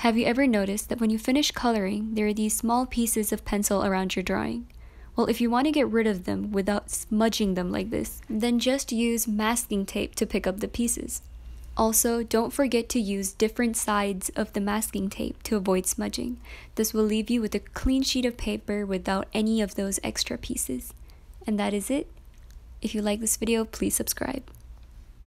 Have you ever noticed that when you finish coloring, there are these small pieces of pencil around your drawing? Well, if you want to get rid of them without smudging them like this, then just use masking tape to pick up the pieces. Also, don't forget to use different sides of the masking tape to avoid smudging. This will leave you with a clean sheet of paper without any of those extra pieces. And that is it. If you like this video, please subscribe.